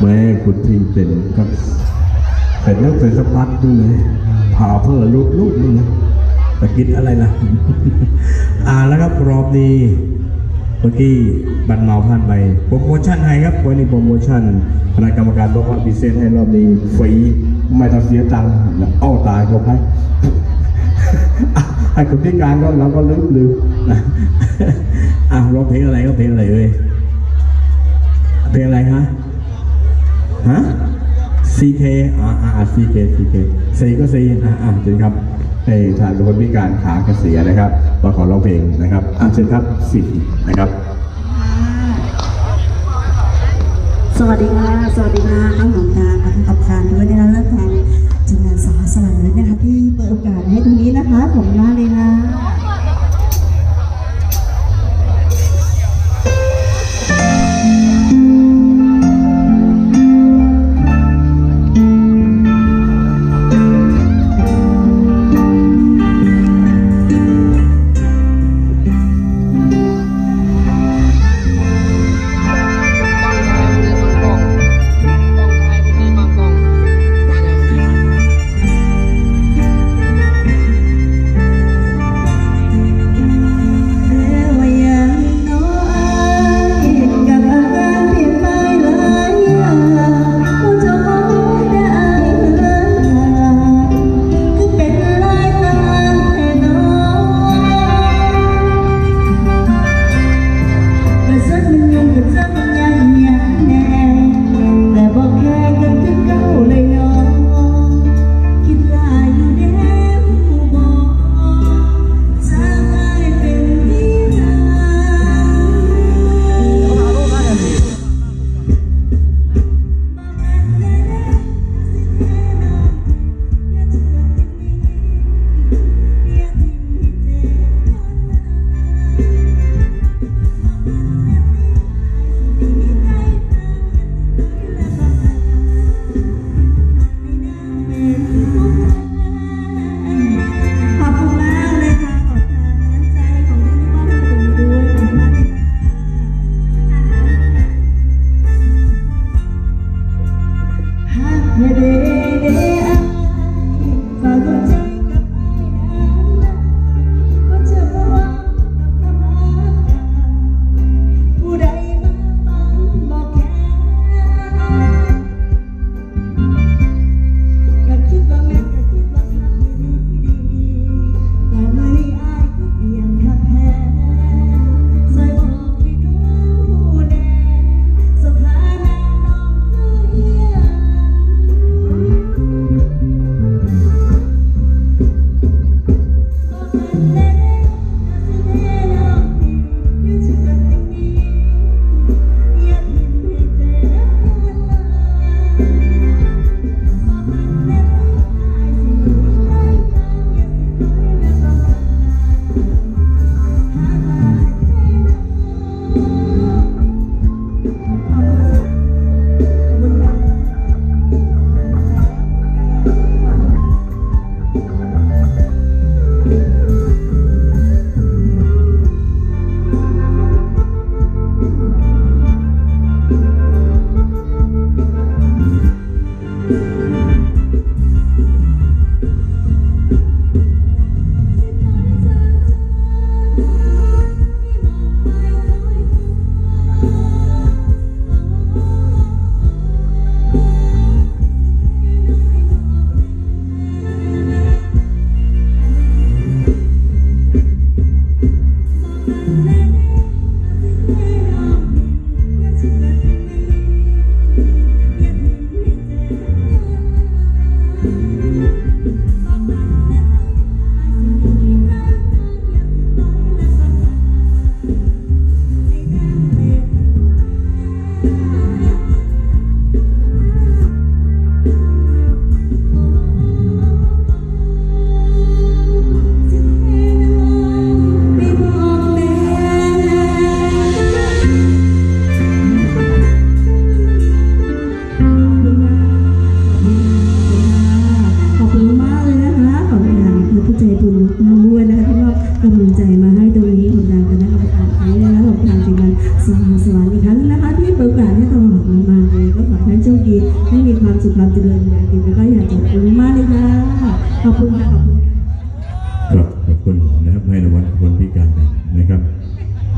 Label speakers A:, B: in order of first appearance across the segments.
A: แม่คุณพี่เป็นก็เป็นแล้วเป็นสะพัดดูเลยผ่าเพื่อลุกลุกนี่นะแต่กินอะไรล่ะ อ่าแล้วครับรอบนี้เมื่อกี้บัตรเมาผ่านไปโปรโมชั่นให้ครับวันนี้โปรโมชั่นคณะกรรมการบอกว่าพิเศษให้รอบนี้ฟรีไม่ต้องเสียตังค์แล้วเอ้าตายเขาให้ให้คนพิการก็เราก็ลืมลืมนะอะร้องเพลงอะไรก็เพลงอะไรเอ่ย เพลงอะไรฮะ ฮะ CK อ่าอ่า CK CK ซีก็ซีอ่าอ่าเชิญครับให้ทางคนพิการขาเกษียณนะครับมาขอร้องเพลงนะครับอ่าเชิญครับสี่นะครับ
B: สวัสดีค่ะ สวัสดีค่ะข้างหลังการกับกับการด้วยนะคะเลิกทางทีมงานสาสลันเลยนะคะที่เปิดโอกาสให้ตรงนี้นะคะขอบคุณมาเลยนะ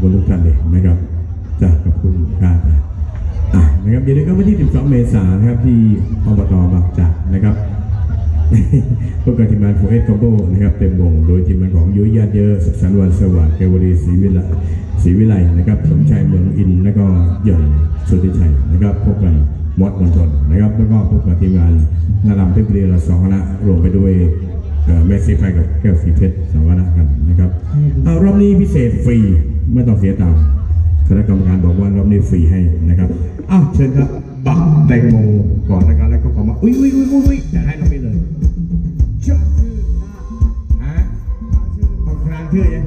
A: คุณทุกท่านเลยนะครับจ้ะขอบคุณครับอะนะครับเดี๋ยวก็วันที่ 12 เมษายนนะครับที่อบตบางจากนะครับพวกกับทีมงานโฟเอสคอมโบนะครับเต็มวงโดยทีมงานของยุ้ยญาติเยอะสุขสันต์วันสวัสดิ์เกวรีศรีวิไลศรีวิไลนะครับสมชายเมืองอินแล้วก็หย่อนสุทธิชัยนะครับพบกันมอดมณฑลนะครับแล้วก็พบกับทีมงานนารำเพชรบุรีลสองคณะรวมไปด้วย เอ่อแมสซี่ไฟกับแก้วสีเพชรสาวนะกันนะครับเอารอบนี้พิเศษฟรีไม่ต้องเสียตังค์คณะกรรมการบอกว่ารอบนี้ฟรีให้นะครับอ้าวเชิญครับบักแตงโมก่อนนะครับแล้วก็ขอมาอุ้ยอุ้ยอุ้ยอุ้ยจะให้เราไปเลยชื่อฮะเอาครานชื่อยัง